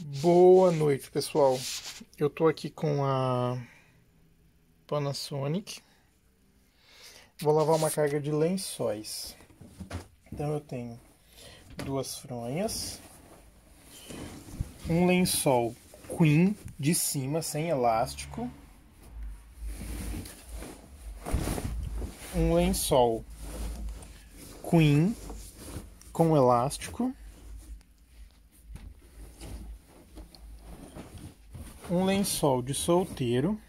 Boa noite, pessoal. Eu tô aqui com a Panasonic. Vou lavar uma carga de lençóis. Então eu tenho duas fronhas, um lençol Queen de cima sem elástico, um lençol Queen com elástico um lençol de solteiro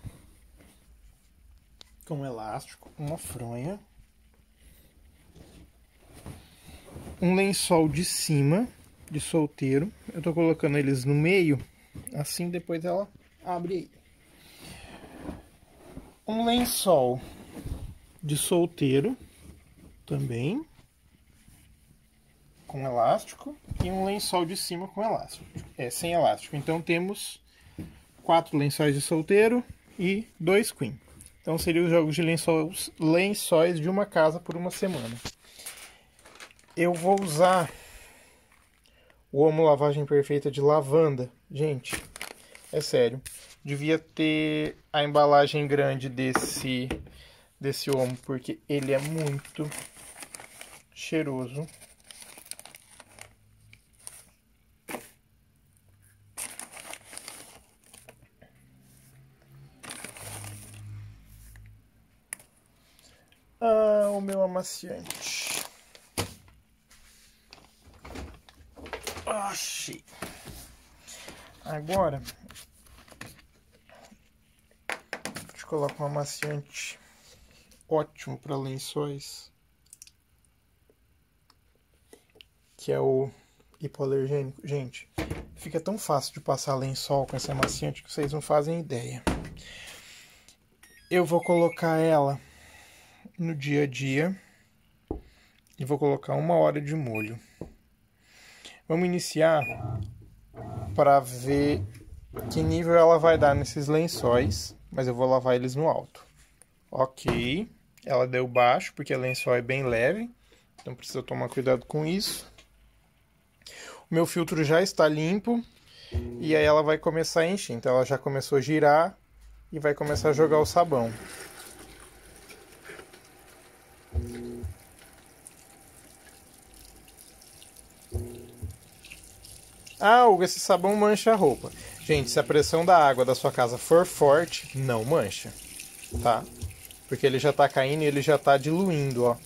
com elástico, uma fronha, um lençol de cima de solteiro. Eu tô colocando eles no meio, assim depois ela abre aí. Um lençol de solteiro também com elástico e um lençol de cima com elástico, é sem elástico. Então temos quatro lençóis de solteiro e dois queen. Então seriam os jogos de lençóis, lençóis de uma casa por uma semana. Eu vou usar o Omo Lavagem Perfeita de lavanda. Gente, é sério. Devia ter a embalagem grande desse, desse Omo, porque ele é muito cheiroso. Ah, o meu amaciante. Achei. Agora, a gente coloca um amaciante ótimo para lençóis, que é o hipoalergênico. Gente, fica tão fácil de passar lençol com esse amaciante que vocês não fazem ideia. Eu vou colocar ela no dia a dia e vou colocar uma hora de molho. Vamos iniciar para ver que nível ela vai dar nesses lençóis, mas eu vou lavar eles no alto. Ok, ela deu baixo porque o lençol é bem leve, então precisa tomar cuidado com isso. O meu filtro já está limpo e aí ela vai começar a encher, então ela já começou a girar e vai começar a jogar o sabão. Ah, Hugo, esse sabão mancha a roupa. Gente, se a pressão da água da sua casa for forte, não mancha, tá? Porque ele já tá caindo e ele já tá diluindo, ó.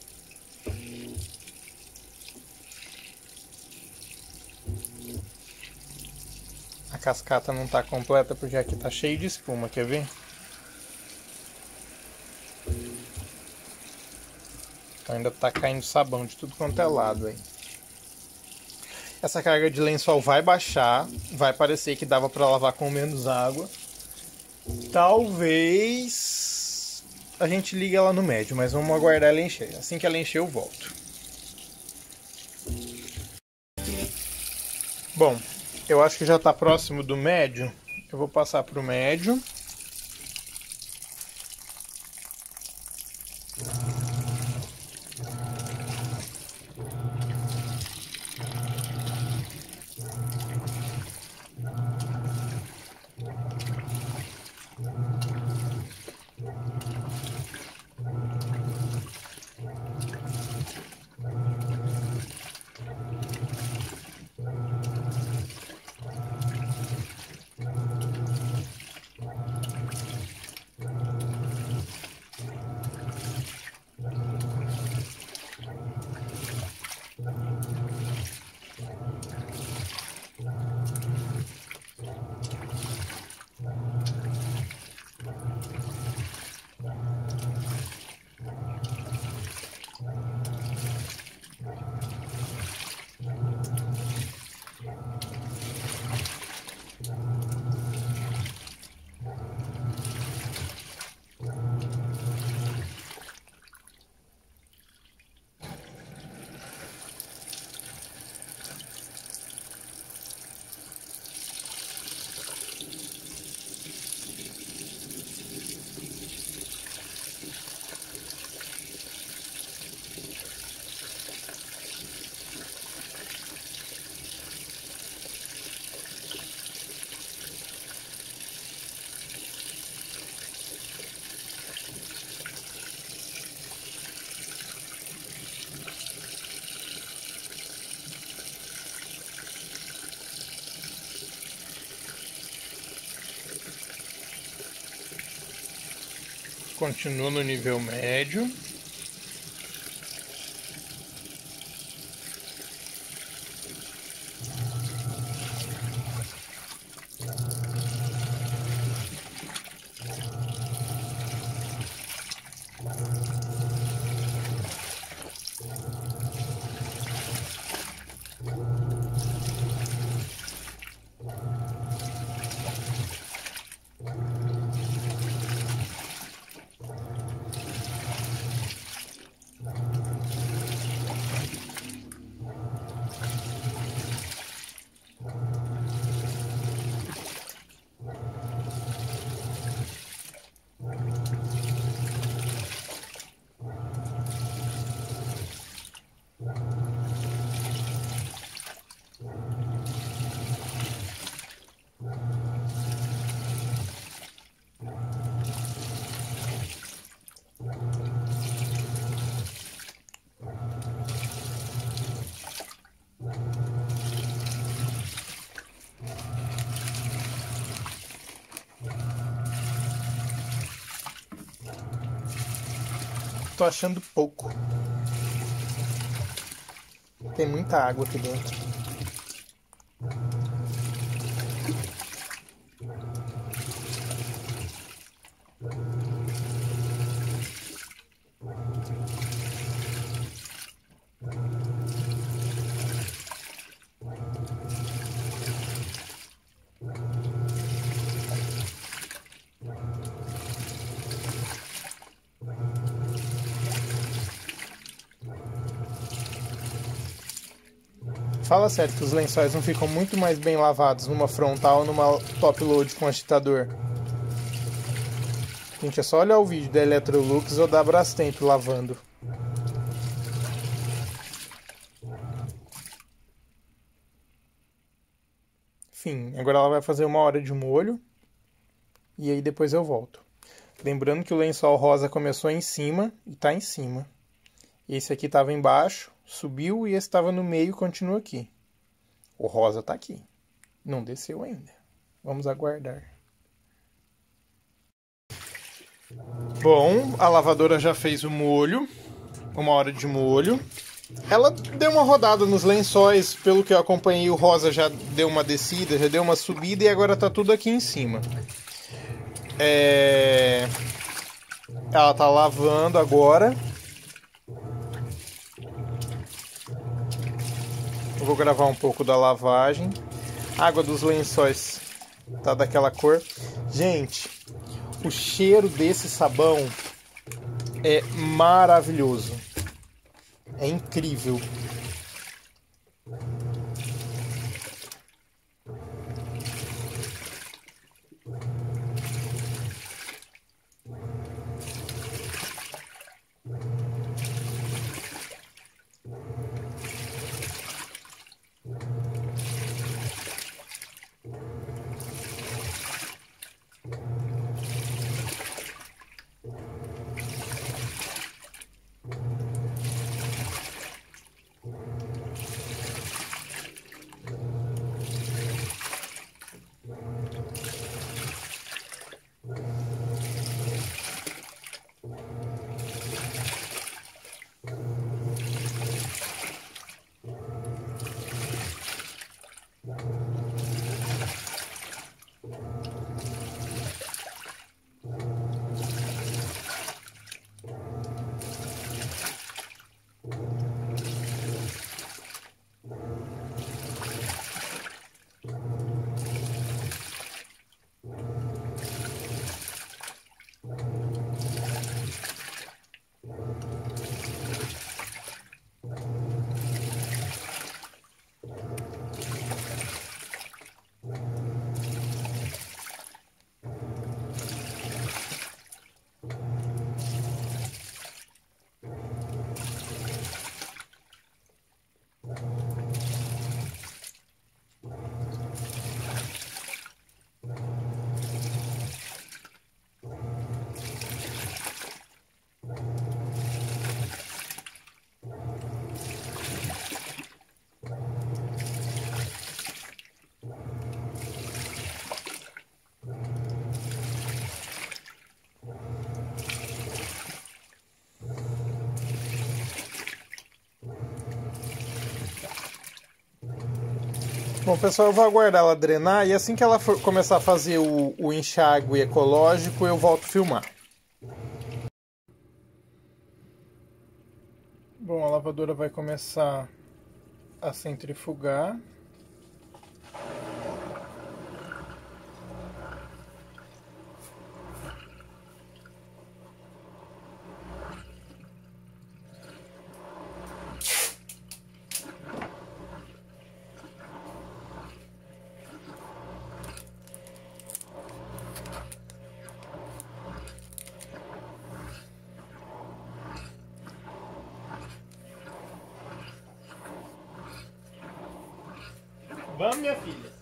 A cascata não tá completa porque aqui tá cheio de espuma, quer ver? Então ainda tá caindo sabão de tudo quanto é lado aí essa carga de lençol vai baixar, vai parecer que dava para lavar com menos água. Talvez a gente ligue ela no médio, mas vamos aguardar ela encher. Assim que ela encher, eu volto. Bom, eu acho que já está próximo do médio. Eu vou passar para o médio. Continua no nível médio. Tô achando pouco. Tem muita água aqui dentro. Fala sério que os lençóis não ficam muito mais bem lavados numa frontal ou numa top load com agitador. Gente, é só olhar o vídeo da Electrolux ou da Brastemp lavando. Enfim, agora ela vai fazer uma hora de molho. E aí depois eu volto. Lembrando que o lençol rosa começou em cima e tá em cima. Esse aqui estava embaixo Subiu e estava no meio e continua aqui. O rosa está aqui. Não desceu ainda. Vamos aguardar. Bom, a lavadora já fez o molho. Uma hora de molho. Ela deu uma rodada nos lençóis, pelo que eu acompanhei, o rosa já deu uma descida, já deu uma subida e agora tá tudo aqui em cima. É... Ela tá lavando agora. Vou gravar um pouco da lavagem. água dos lençóis tá daquela cor. Gente, o cheiro desse sabão é maravilhoso. É incrível. Bom, pessoal, eu vou aguardar ela drenar e assim que ela for começar a fazer o, o enxágue ecológico, eu volto filmar. Bom, a lavadora vai começar a centrifugar. Vamos, minha filha.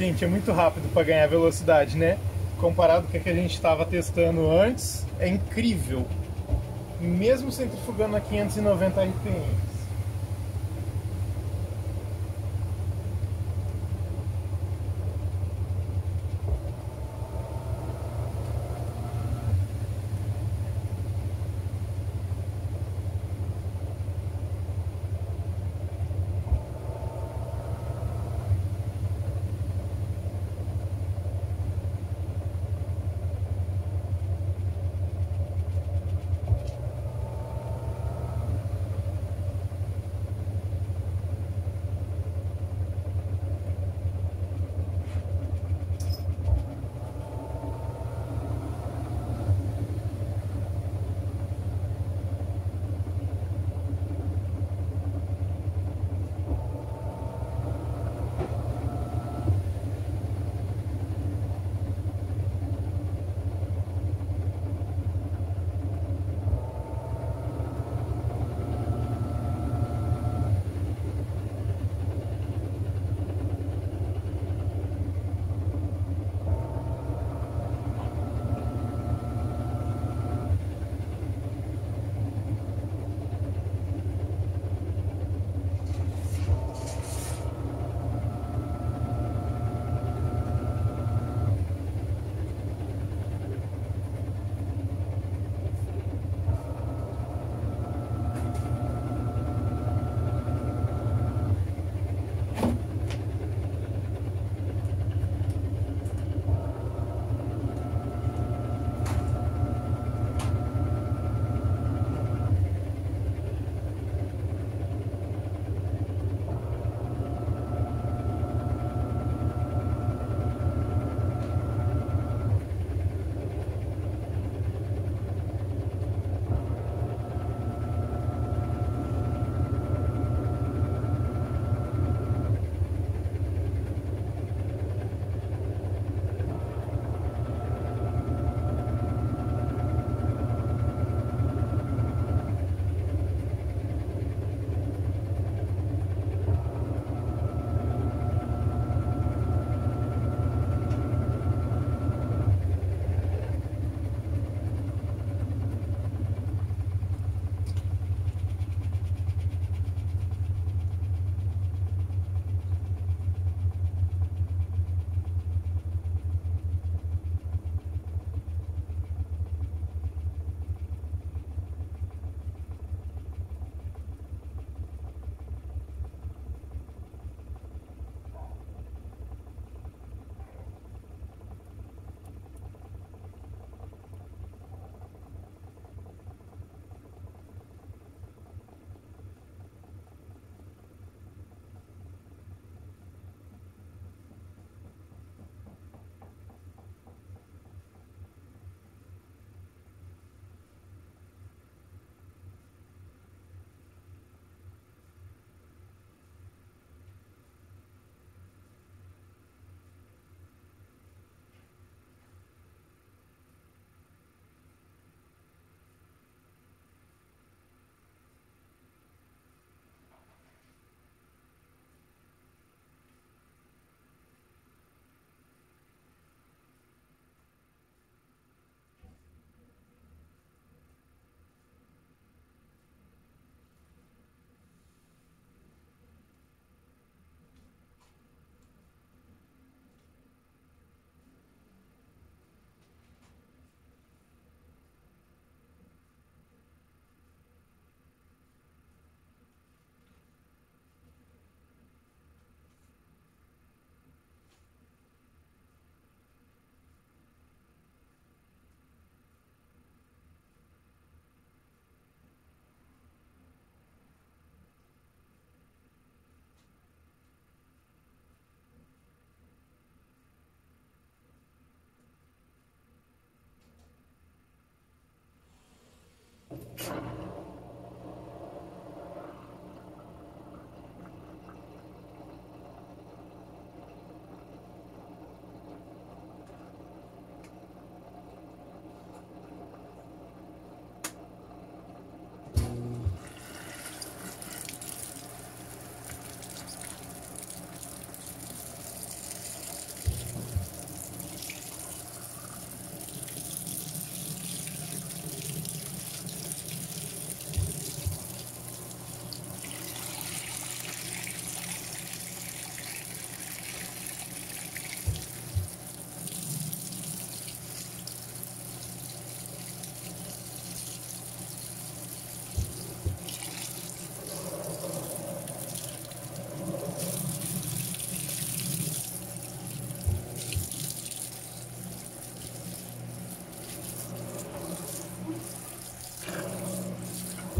Gente, é muito rápido para ganhar velocidade, né? Comparado com o que a gente estava testando antes, é incrível. Mesmo centrifugando a 590 RPM.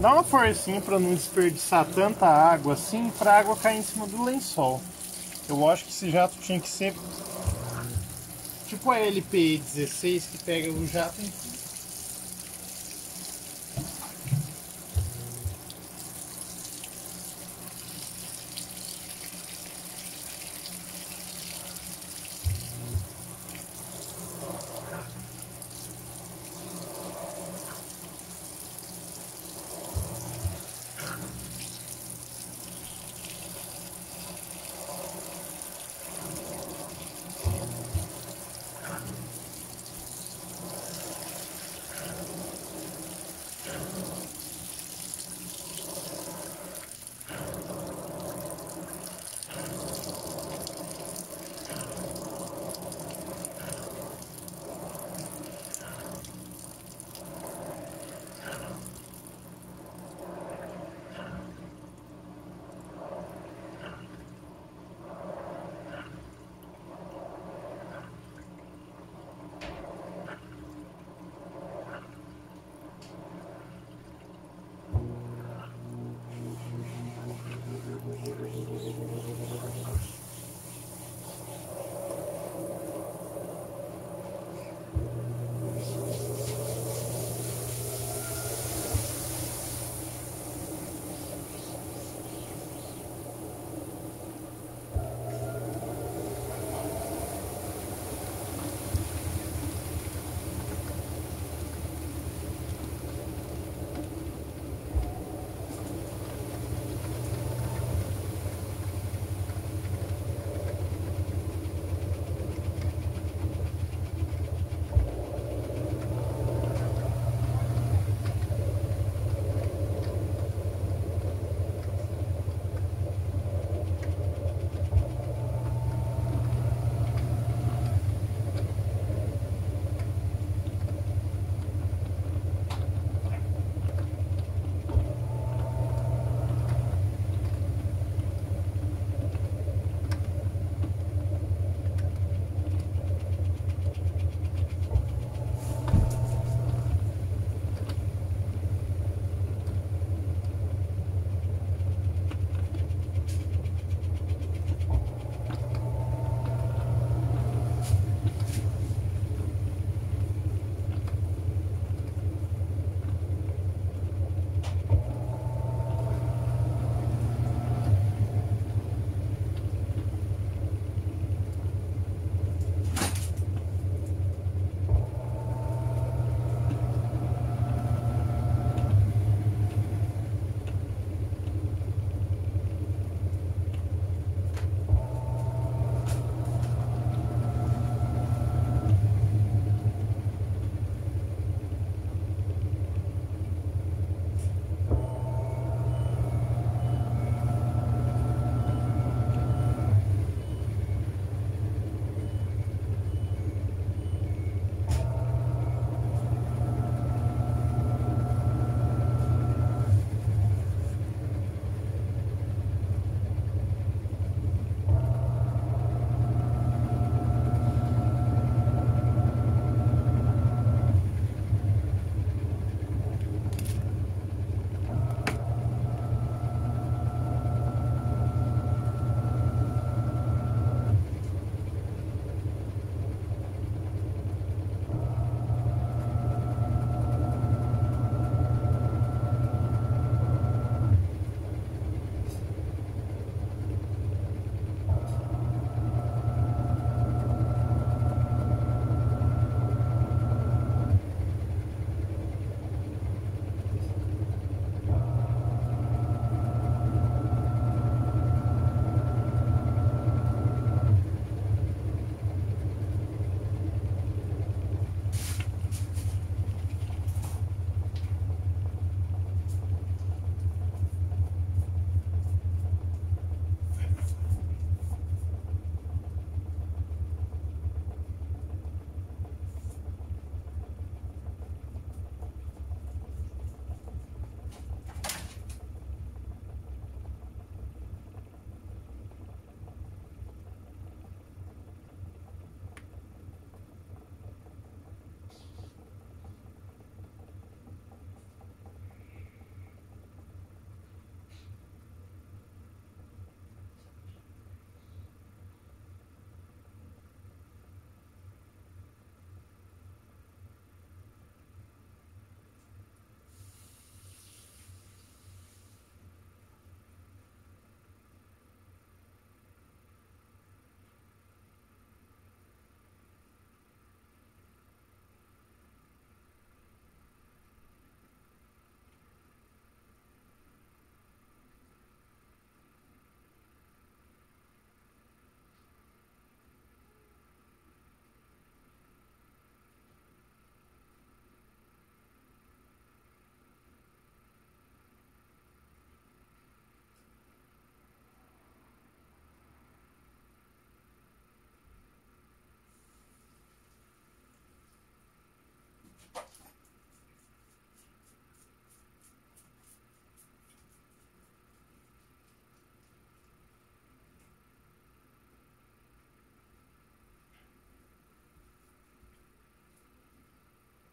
Dá uma forcinha para não desperdiçar tanta água assim, para água cair em cima do lençol. Eu acho que esse jato tinha que ser tipo a LPI 16 que pega o jato em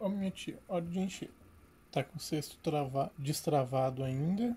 Ó, minha tia, hora de encher. Tá com o cesto trava... destravado ainda.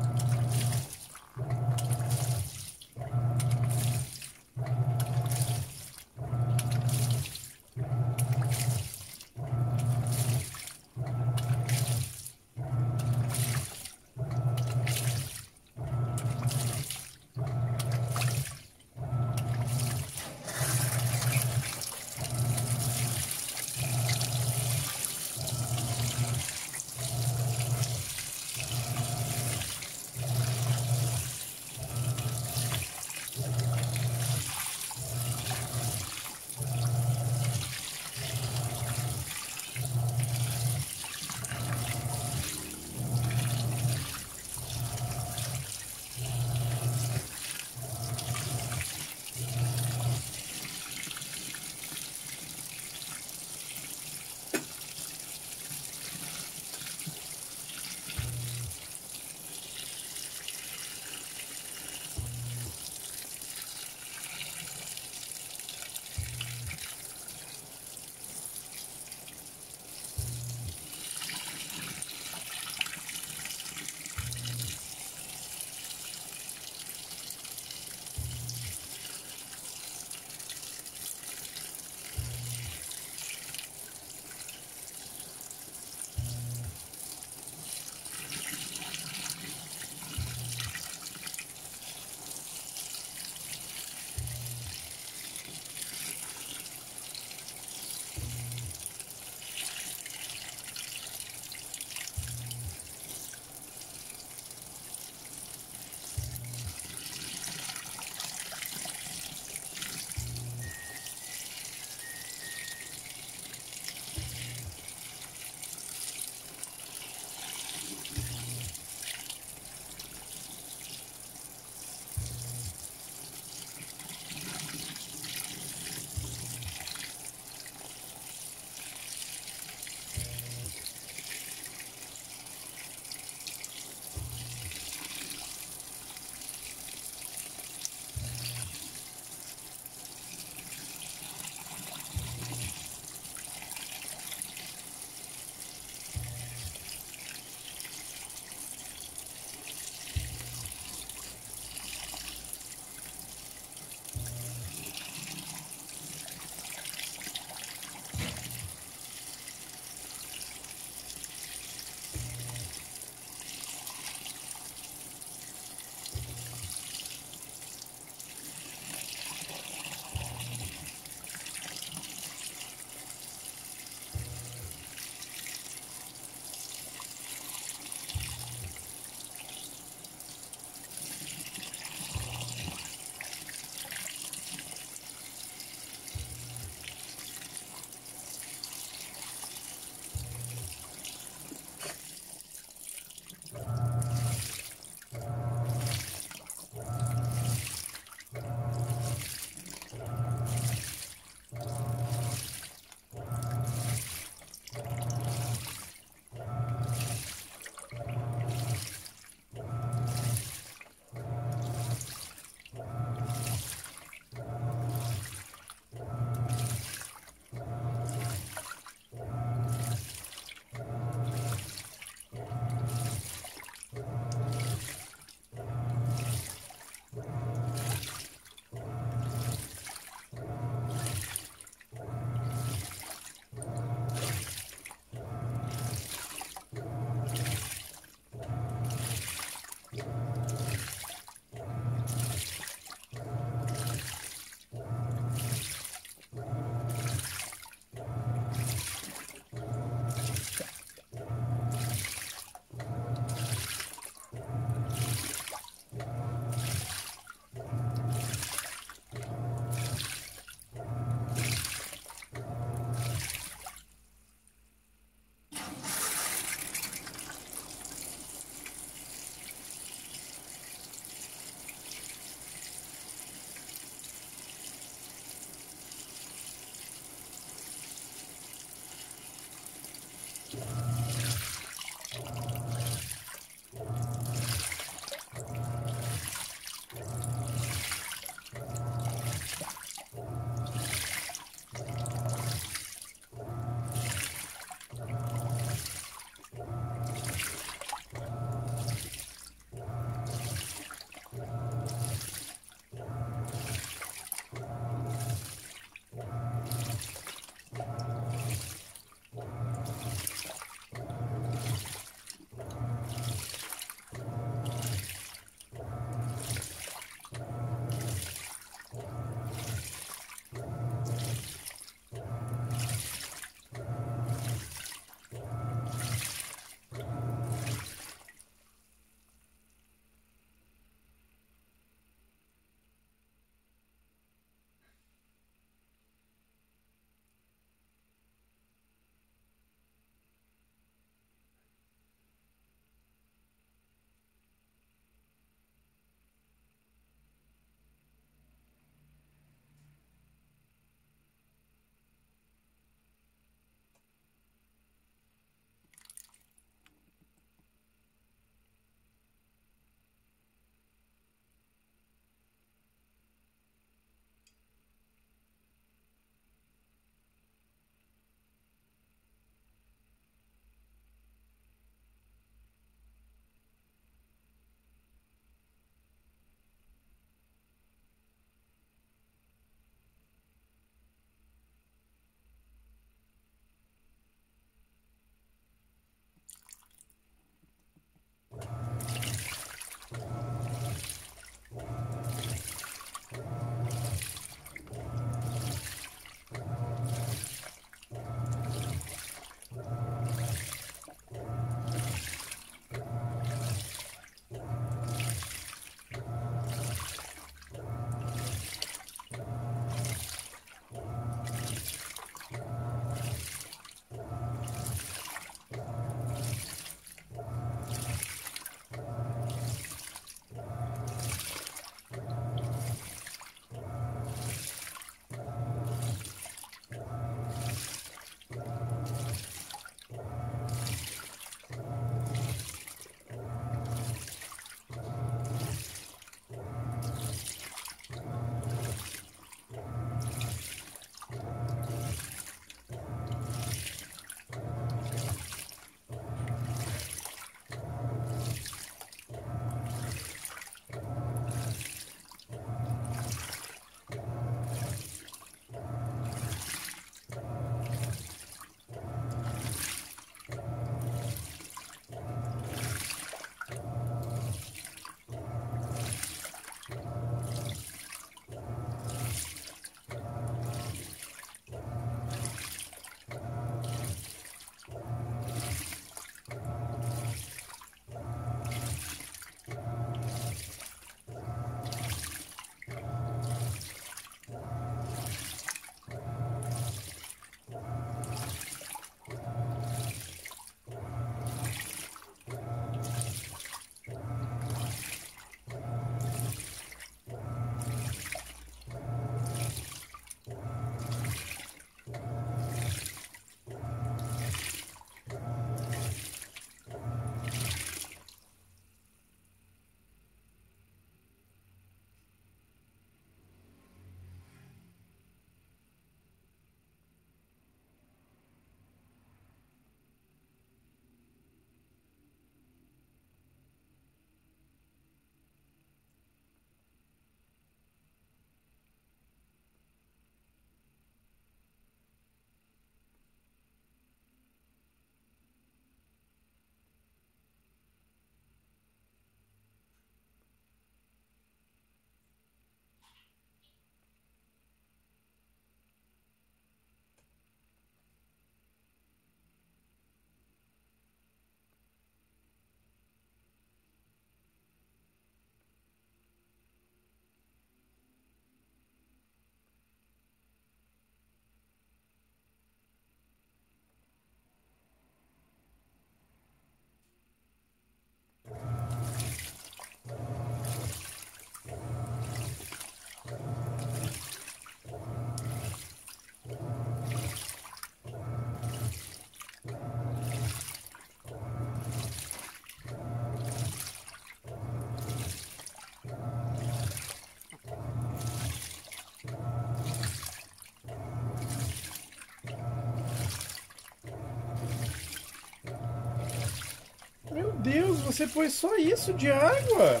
você pôs só isso de água?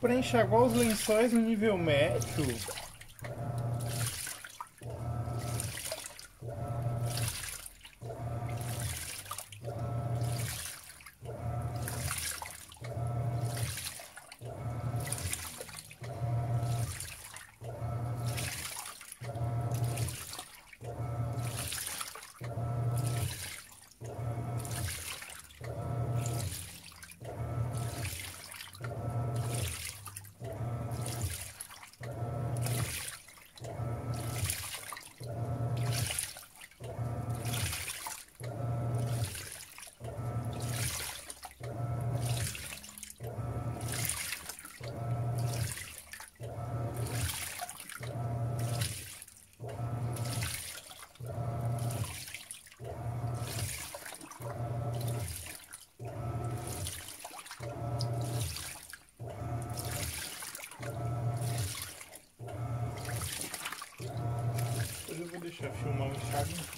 Para enxaguar os lençóis no nível médio? Deixa eu filmar o enxágue.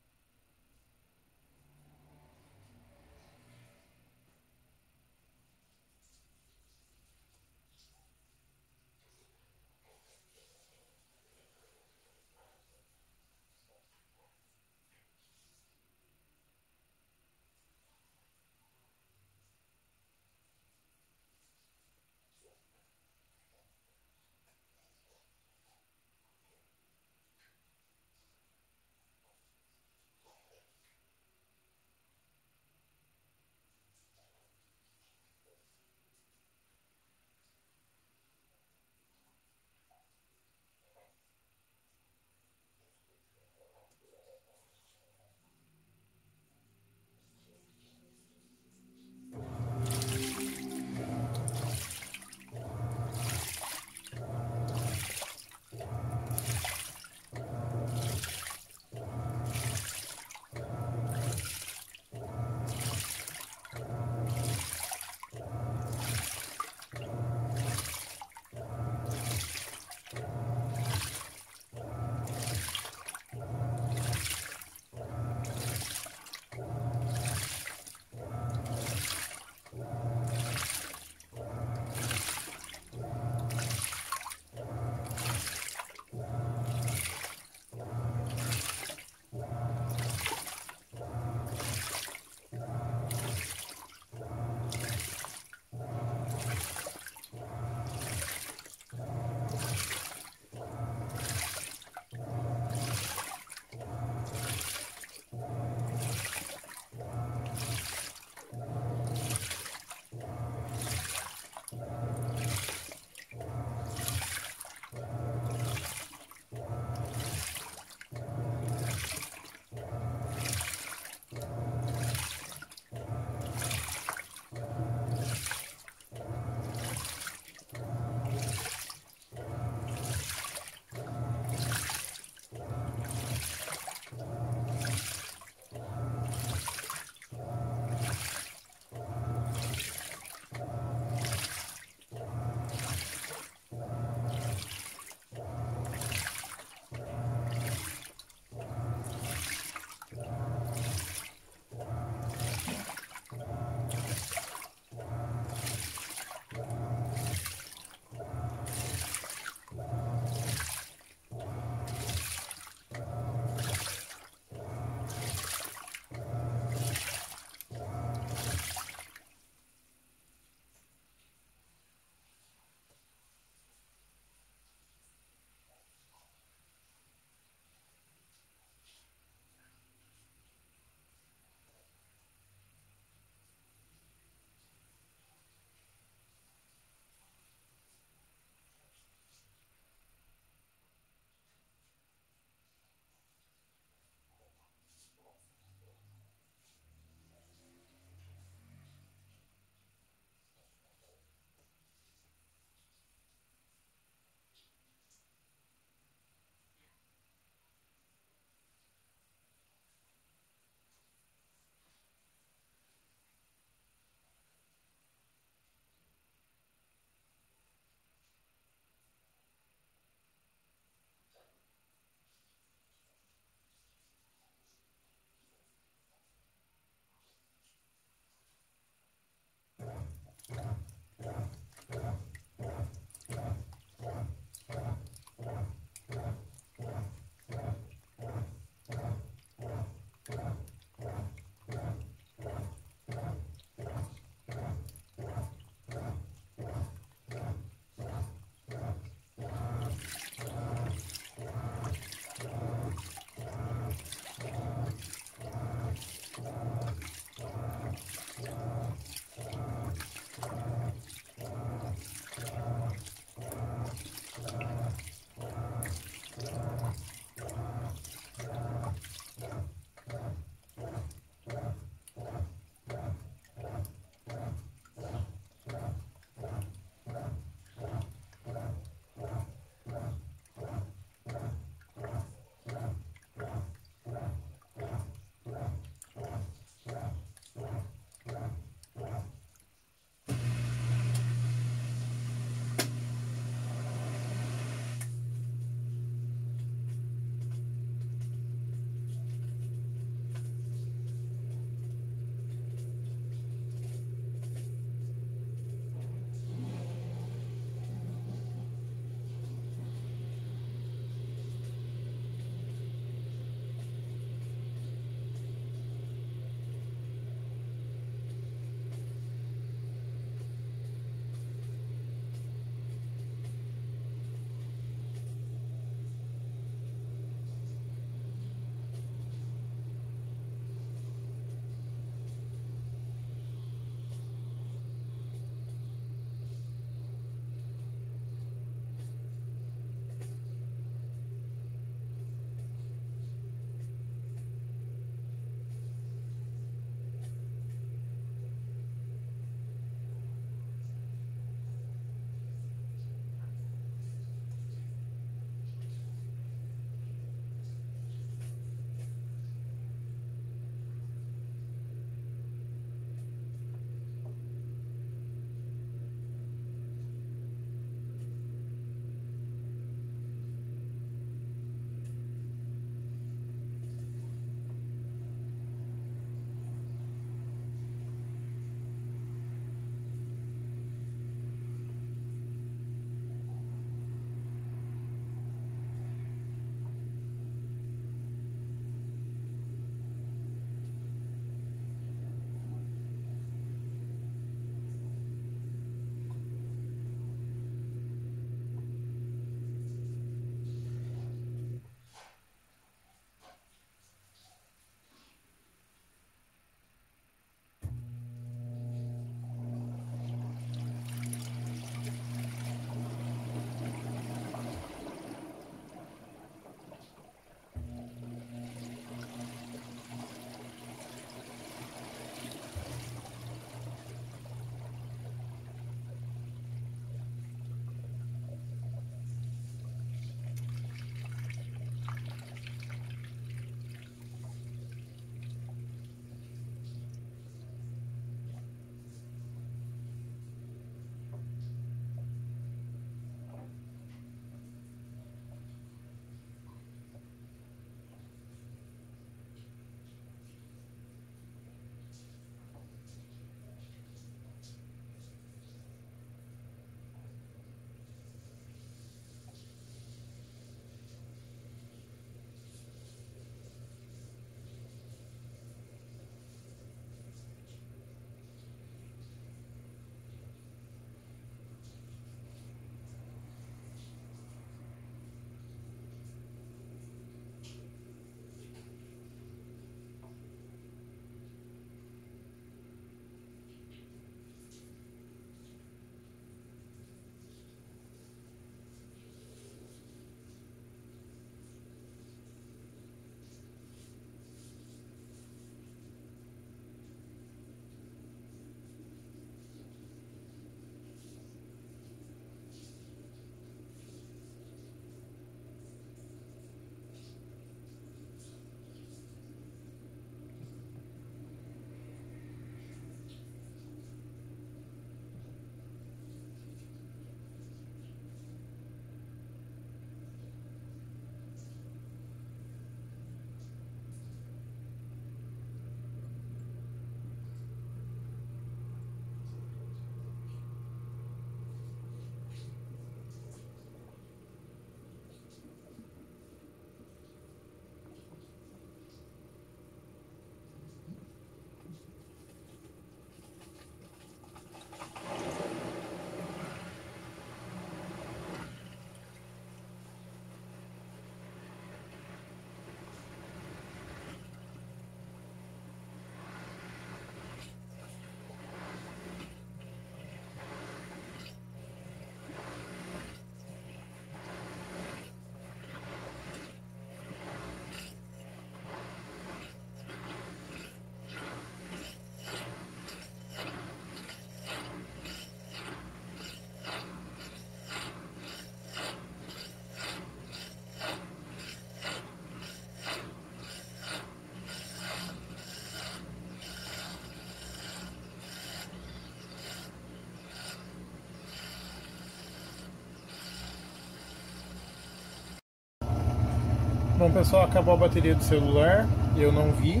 Bom pessoal, acabou a bateria do celular, eu não vi.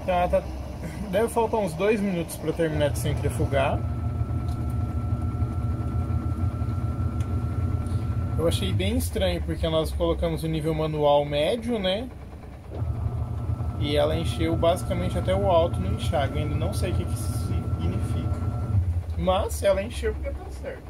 Então ela tá... deve faltar uns dois minutos para terminar de centrifugar. Eu achei bem estranho porque nós colocamos o nível manual médio, né? E ela encheu basicamente até o alto no enxágue. ainda não sei o que, que isso significa. Mas ela encheu porque tá certo.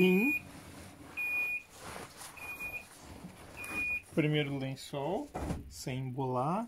Fim. Primeiro lençol, sem embolar.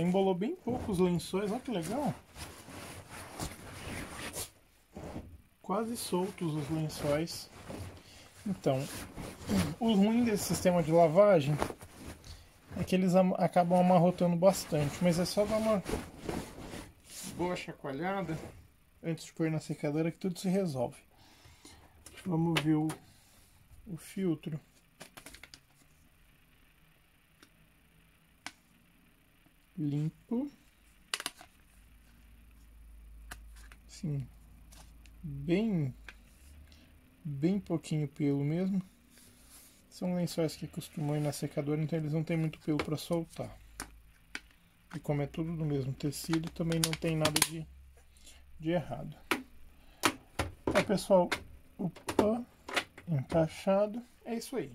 Embolou bem pouco os lençóis, olha que legal. Quase soltos os lençóis. Então, o ruim desse sistema de lavagem é que eles acabam amarrotando bastante, mas é só dar uma boa chacoalhada antes de pôr na secadora que tudo se resolve. Vamos ver o, o filtro. Limpo. Sim, bem, bem pouquinho pelo mesmo. São lençóis que costumam ir na secadora, então eles não tem muito pelo para soltar. E como é tudo do mesmo tecido, também não tem nada de, de errado. Então, pessoal, opa, encaixado, é isso aí.